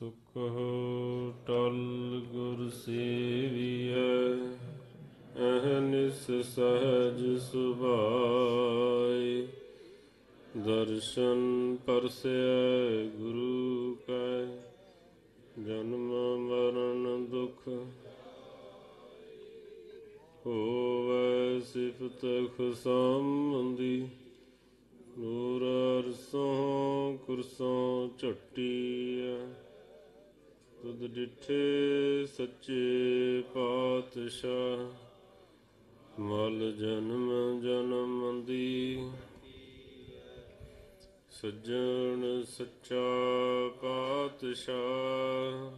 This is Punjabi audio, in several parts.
ਸੁਖ ਟਲ ਗੁਰ ਸੇਵੀਐ ਅਹਨਿਸ ਸਹਜ ਸੁਭਾਈ ਦਰਸ਼ਨ ਪਰਸੈ ਗੁਰੂ ਕੈ, ਜਨਮ ਮਰਨ ਦੁਖ ਹੋਵੈ ਸਿਫਤ ਖਸਮੰਦੀ ਨੂਰ ਅਰਸੋਂ ਕੁਰਸੋਂ ਝਟੀਐ ਤੁਧ ਡਿਠੇ ਸੱਚੇ ਪਾਤਸ਼ਾਹ, ਮਲ ਜਨਮ ਜਨਮ ਦੀ ਸੱਜਣ ਸੱਚਾ ਪਾਤਸ਼ਾਹ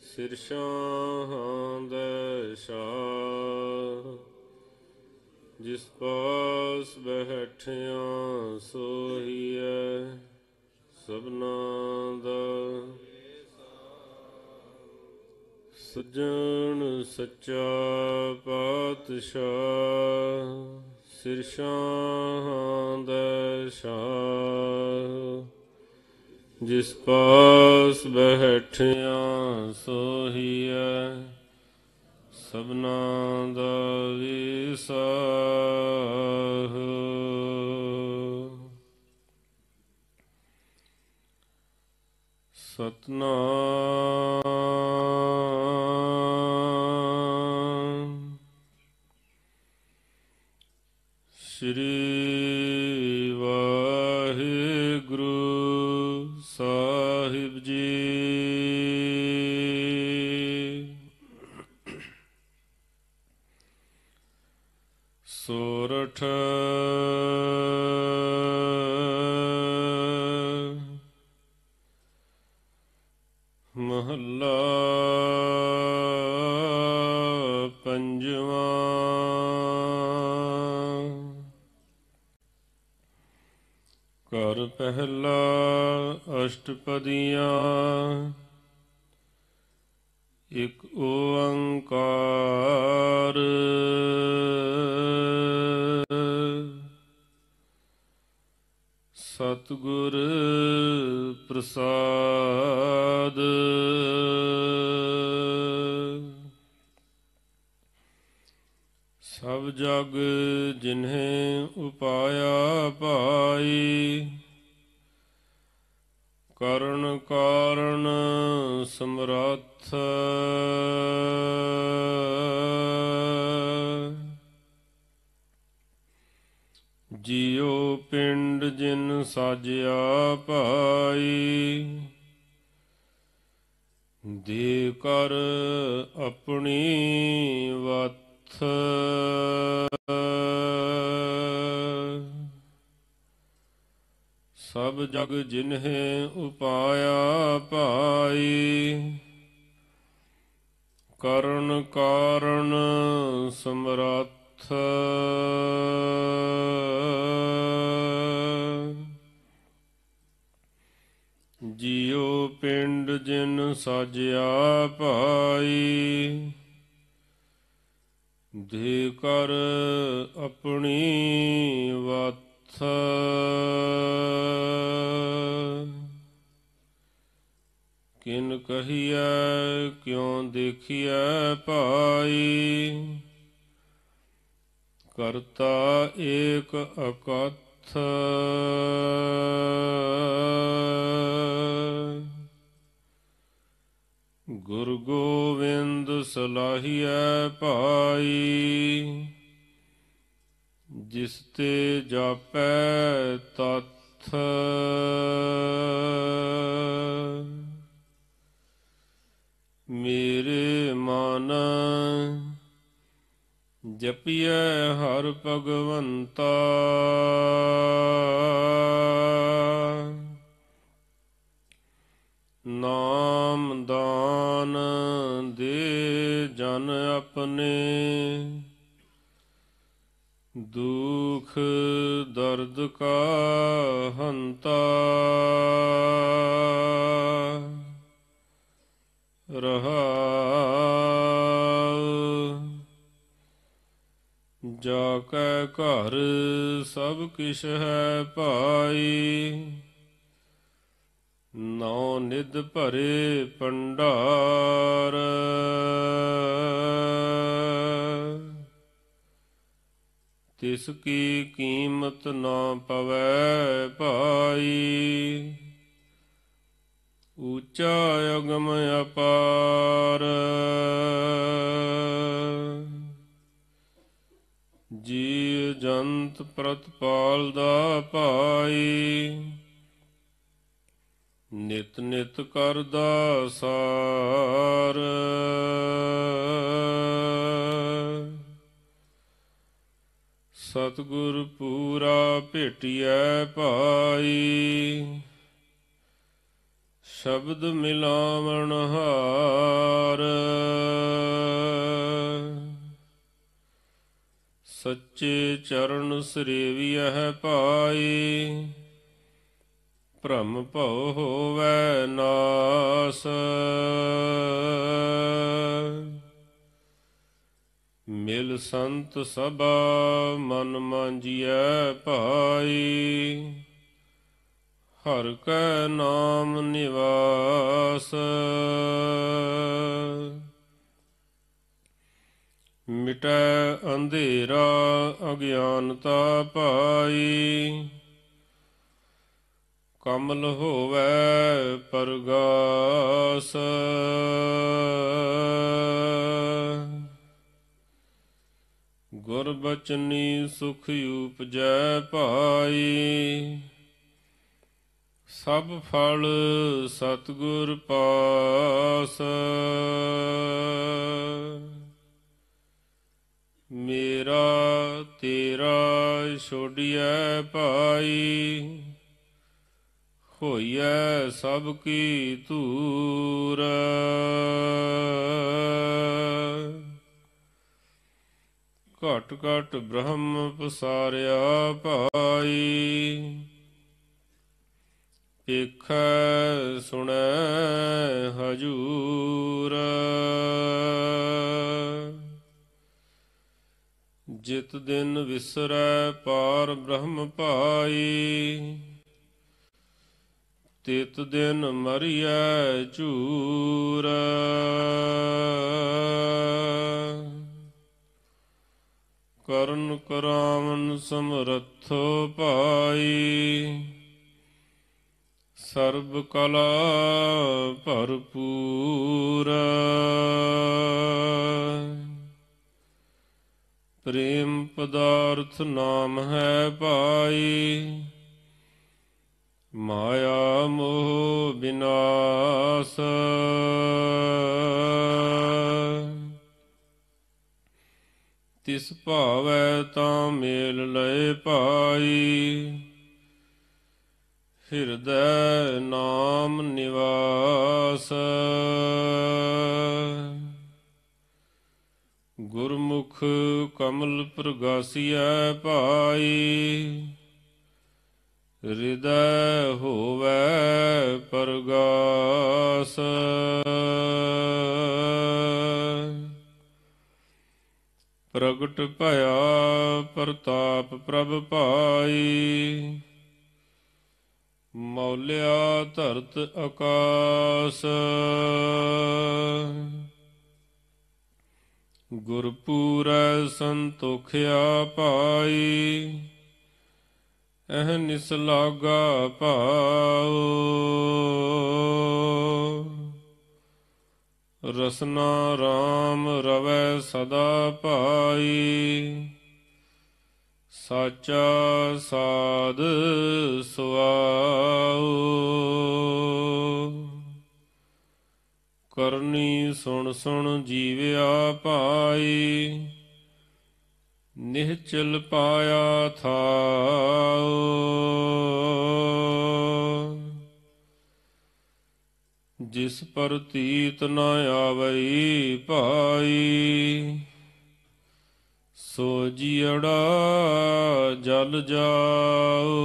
ਸਿਰਸ਼ਾਂ ਦਾ ਸ਼ਾਹ। ਜਿਸ ਪਾਸ ਬੈਠਿਆ ਸੋਹੀਐ, ਸਭਨਾ ਦਾ ਸੱਜਣ ਸੱਚਾ ਪਾਤਸ਼ਾਹ ਸਿਰਸ਼ਾਂ ਦਾ ਸ਼ਾਹ ਜਿਸ ਪਾਸ ਬੈਠਿਆ ਸੋਹੀਐ ਸਭਨਾ ਦਾ ਵਿਸਾਹ। ਸਤਨਾਮ ਸ੍ਰੀ ਘਰ ਪਹਿਲਾ ਅਸ਼ਟਪਦੀਆਂ। ਇਕ ਓੰਕਾਰ। ਸਤਿਗੁਰ ਪ੍ਰਸਾਦ। ਸਭ ਜਗ ਜਿਨਹਿ ਉਪਾਇਆ ਭਾਈ, ਕਰਨ ਕਾਰਨ ਸਮਰੱਥ। ਜਿਉ ਪਿੰਡ ਜਿਨ ਸਾਜਿਆ ਭਾਈ, ਦੇ ਕਰ ਆਪਣੀ ਵਥ ਸਭ ਜਗ ਜਿਨਹਿ ਉਪਾਇਆ ਭਾਈ ਕਰਨ ਕਾਰਨ ਸਮਰੱਥ। ਜਿਉ ਪਿੰਡ ਜਿਨ ਸਾਜਿਆ ਭਾਈ ਦੇ ਕਰ ਆਪਣੀ ਵਥ ਕਿਨ ਕਹੀਐ ਕਿਉ ਦੇਖੀਐ ਭਾਈ? ਕਰਤਾ ਏਕ ਅਕਥ। ਗੁਰ ਗੋਵਿੰਦ ਸਲਾਹੀਐ ਭਾਈ ਜਿਸ ਤੇ ਜਾਪੈ ਤਥ। ਮੇਰੇ ਮਨ ਜਪਿਐ ਹਰ ਭਗਵੰਤਾ। ਨਾਮ ਦਾਨ ਦੇ ਜਨ ਆਪਣੇ। ਦੁਖ ਦਰਦ ਕਾ ਹੰਤਾ। ਰਹਾ ਜਾ ਕੈ ਘਰ ਸਭ ਕਿਛ ਹੈ। ਤਿਸ ਕੀ ਕੀਮਤ ਨਾ ਪਵੈ ਭਾਈ। ਉੱਚਾ ਅਗਮ ਅਪਾਰ। ਜੀ ਜੰਤ ਪ੍ਰਤਪਾਲ ਦਾ ਭਾਈ। ਨਿਤ ਨਿਤ ਕਰਦਾ ਸਾਰ। ਸਤਿਗੁਰ ਪੂਰਾ ਭੇਟਿਐ ਭਾਈ। ਸ਼ਬਦ ਮਿਲਾਵਣ ਹਾਰ। ਸੱਚੇ ਚਰਨ ਸਰੇਵੀਐ ਭਾਈ। ਭ੍ਰਮ ਭਉ ਹੋਵੈ ਨਾਸ। ਮਿਲ ਸੰਤ ਸਭਾ ਮਨ ਮਾਂਜੀਐ ਭਾਈ। ਹਰ ਕੈ ਨਾਮ ਨਿਵਾਸ। ਮਿਟੈ ਅੰਧੇਰਾ ਅਗਿਆਨਤਾ ਪਾਈ ਕਮਲ ਹੋਵੇ ਪਰਗਾਸ। ਗੁਰ ਬਚਨੀ ਸੁਖ ਉਪਜੈ ਭਾਈ। ਸਭ ਫਲ ਸਤਿਗੁਰ ਪਾਸ। ਮੇਰਾ ਤੇਰਾ ਛੋੜਿਐ ਭਾਈ। ਹੋਈਐ ਸਭ ਕੀ ਧੂਰ। ਘਟ ਘਟ ਬ੍ਰਹਮ ਪਸਾਰਿਆ ਭਾਈ। ਵੇਖੈ ਸੁਣੈ ਹਜੂਰ। ਜਿਤ ਦਿਨ ਵਿਸਰੈ ਪਾਰ ਬ੍ਰਹਮ ਭਾਈ। ਤਿਤ ਦਿਨ ਮਰੀਐ ਝੂਰ। ਕਰਨ ਕਰਾਵਨ ਸਮਰੱਥੋ ਪਾਈ। ਸਰਬ ਕਲਾ ਭਰਪੂਰ। ਪ੍ਰੇਮ ਪਦਾਰਥ ਨਾਮ ਹੈ ਪਾਈ। ਮਾਇਆ ਮੋਹ ਬਿਨਾਸ਼। ਤਿਸ ਭਾਵੈ ਤਾਂ ਮੇਲ ਲਏ ਭਾਈ। ਹਿਰਦੈ ਨਾਮ ਨਿਵਾਸ। ਗੁਰਮੁਖ ਕਮਲ ਪ੍ਰਗਾਸੀਐ ਭਾਈ। ਹਿਰਦੈ ਹੋਵੈ ਪਰਗਾਸ। ਪ੍ਰਗਟ ਭਇਆ ਪ੍ਰਤਾਪ ਪ੍ਰਭ ਭਾਈ। ਮੌਲਿਆ ਧਰਤ ਆਕਾਸ। ਗੁਰਪੂਰੈ ਸੰਤੋਖਿਆ ਪਾਈ ਇਹ ਨਿਸਲਾਗਾ ਭਾਉ। ਰਸਨਾ RAM ਰਵੈ ਸਦਾ ਭਾਈ। ਸਾਚਾ ਸਾਧ ਸੁਆਉ। ਕਰਨੀ ਸੁਣ ਸੁਣ ਜੀਵਿਆ ਪਾਈ ਨਿਹਚਲ ਪਾਇਆ ਥਾਉ। ਜਿਸ ਪਰ ਪ੍ਰਤੀਤ ਨ ਆਵਈ ਭਾਈ, ਸੋ ਜੀੜਾ ਜਲ ਜਾਓ।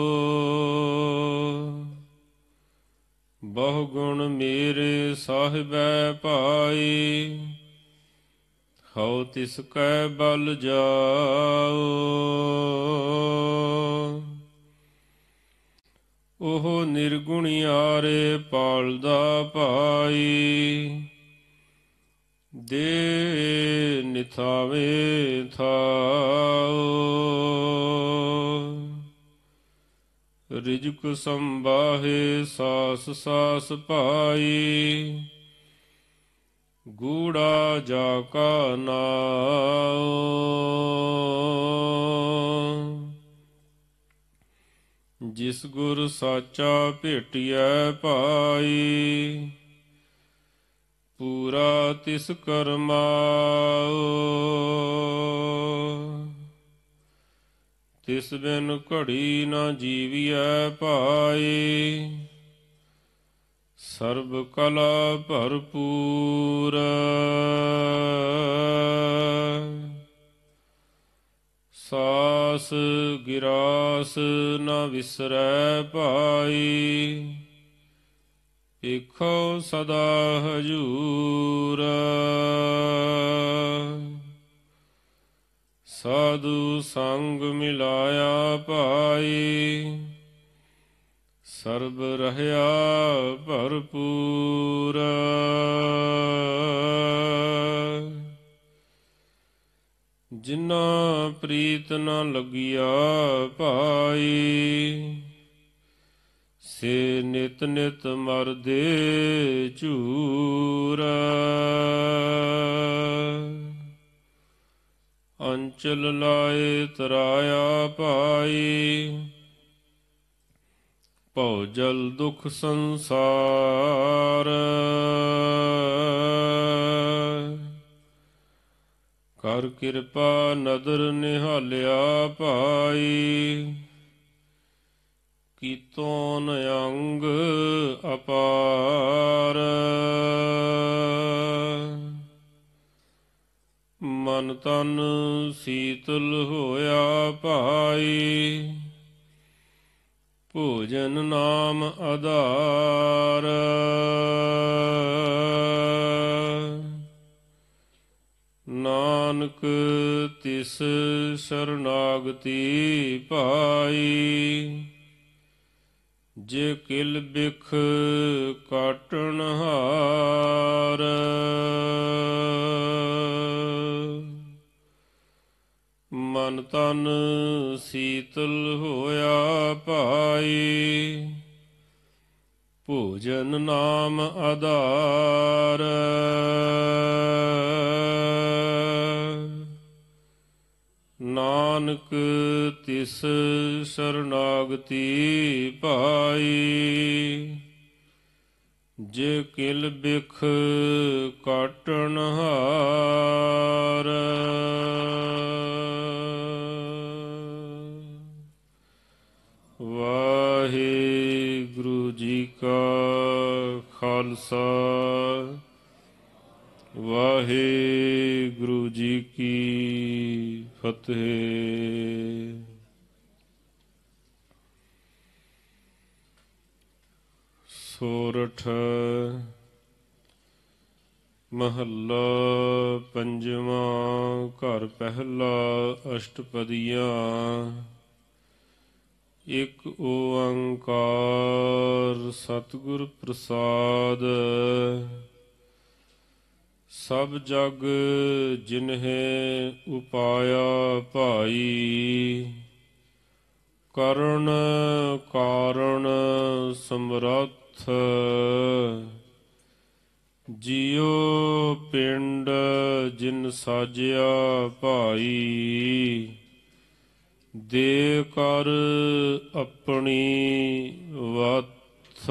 ਬਹੁ ਗੁਣ ਮੇਰੇ ਸਾਹਿਬੈ ਭਾਈ, ਹਉ ਤਿਸ ਕੈ ਬਲ ਜਾਓ। ਉਹ ਨਿਰਗੁਣਿਆਰੇ ਪਾਲਦਾ ਭਾਈ। ਦੇ ਨਿਥਾਵੇ ਥਾਓ ਰਿਜਕ ਸੰਬਾਹੇ ਸਾਸ ਸਾਸ ਭਾਈ। ਗੂੜਾ ਜਾ ਕਾ ਨਾਉ। ਜਿਸ ਗੁਰ ਸਾਚਾ ਭੇਟਿਐ ਭਾਈ, ਪੂਰਾ ਤਿਸ ਕਰਮਾਉ ਤਿਸ ਬਿਨ ਘੜੀ ਨਾ ਜੀਵੀਐ ਭਾਈ, ਸਰਬ ਕਲਾ ਭਰਪੂਰ। ਸਾਸ ਗਿਰਾਸ ਨ ਵਿਸਰੈ ਭਾਈ। ਏਖੋ ਸਦਾ ਹਜੂਰ। ਸਾਧੂ ਸੰਗ ਮਿਲਾਇਆ ਭਾਈ। ਸਰਬ ਰਹਿਆ ਭਰਪੂਰ। ਜਿਨਾ ਪ੍ਰੀਤ ਨ ਲਗਿਆ ਭਾਈ, ਸੇ ਨਿਤ ਨਿਤ ਮਰਦੇ ਝੂਰ। ਅੰਚਲ ਲਾਏ ਤਰਾਇਆ ਪਾਈ ਭਉ ਜਲ ਦੁਖ ਸੰਸਾਰ। ਕਰ ਕਿਰਪਾ ਨਦਰ ਨਿਹਾਲਿਆ ਭਾਈ। ਕੀਤੋਨ ਅੰਗ ਅਪਾਰ। ਮਨ ਤਨ ਸੀਤਲ ਹੋਇਆ ਭਾਈ। ਭੋਜਨ ਨਾਮ ਆਧਾਰ। ਨਾਨਕ ਤਿਸ ਸਰਨਾਗਤੀ ਭਾਈ ਜੇ ਕਿਲ ਬਿਖ ਕਾਟਣ ਹਾਰ। ਮਨ ਤਨ ਸੀਤਲ ਹੋਇਆ ਭਾਈ ਭੋਜਨ ਨਾਮ ਆਧਾਰ। ਨਾਨਕ ਤਿਸ ਸਰਨਾਗਤੀ ਪਾਈ ਜੇ ਕਿਲ ਬਿਖ ਕਾਟਣ ਹਾਰ। ਵਾਹਿਗੁਰੂ ਕਾ ਖਾਲਸਾ। ਵਾਹਿਗੁਰੂ ਜੀ ਕੀ ਫਤਿਹ। ਸੋਰਠ ਮਹੱਲਾ ਪੰਜਵਾਂ ਘਰ ਪਹਿਲਾ ਅਸ਼ਟਪਦੀਆਂ। ਇਕ ਓੰਕਾਰ ਸਤਿਗੁਰ ਪ੍ਰਸਾਦ। ਸਭ ਜਗ ਜਿਨਹਿ ਉਪਾਇਆ ਭਾਈ, ਕਰਨ ਕਾਰਣ ਸਮਰੱਥ। ਜਿਉ ਪਿੰਡ ਜਿਨ ਸਾਜਿਆ ਭਾਈ ਦੇ ਕਰ ਆਪਣੀ ਵਥ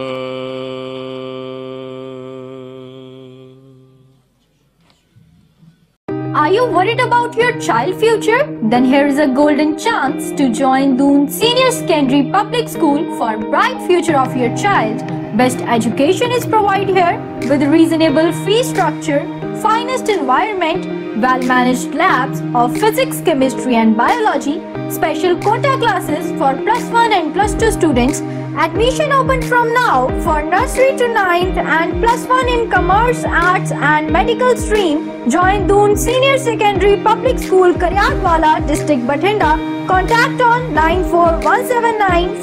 Are you worried about your child future? Then here is a golden chance to join Doon Senior Secondary Public School for bright future of your child. Best education is provided here with reasonable fee structure, finest environment, well-managed labs of physics, chemistry and biology, special quota classes for plus 1 and plus 2 students Admission open from now for nursery to 9th and plus 1 in commerce, arts and medical stream. Join Doon Senior Secondary Public School, Karyatwala, District Bathinda. Contact on 94179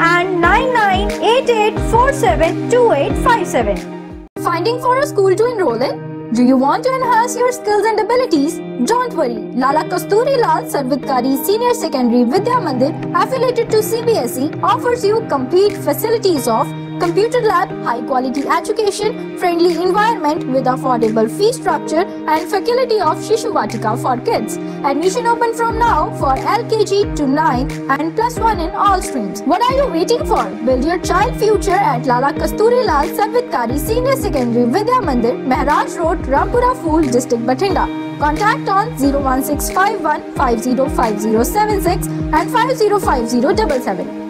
and 9988472857. Finding for a school to enroll in? Do you want to enhance your skills and abilities? Don't worry. Lala Kasturi Lal Sarvitkari Senior Secondary Vidya Mandir affiliated to CBSE offers you complete facilities of computer lab, high quality education, friendly environment with affordable fee structure and faculty of Shishu Vatika for kids. Admission open from now for LKG to 9 and plus 1 in all streams. What are you waiting for? Build your child future at Lala Kasturi Lal Sarvitkari Senior Secondary Vidya Mandir, Maharaj Road, Rampura Fool, District Bathinda. Contact on 01651 505076 and 505077.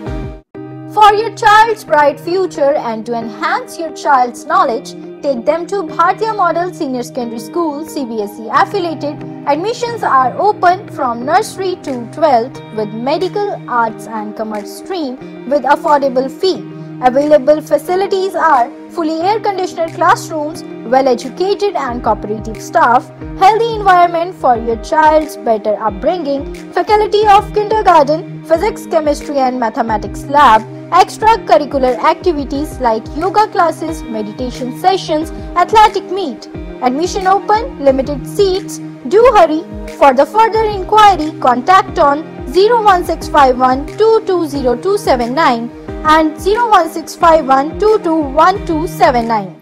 For your child's bright future and to enhance your child's knowledge, take them to Bhartiya Model Senior Secondary School CBSE affiliated. Admissions are open from nursery to 12th with medical, arts and commerce stream with affordable fee. Available facilities are fully air conditioned classrooms, well educated and cooperative staff, healthy environment for your child's better upbringing, faculty of kindergarten, physics, chemistry and mathematics lab, extracurricular activities like yoga classes, meditation sessions, athletic meet. Admission open, limited seats. Do hurry. For the further inquiry, contact on 01651 220279 and 01651 221279.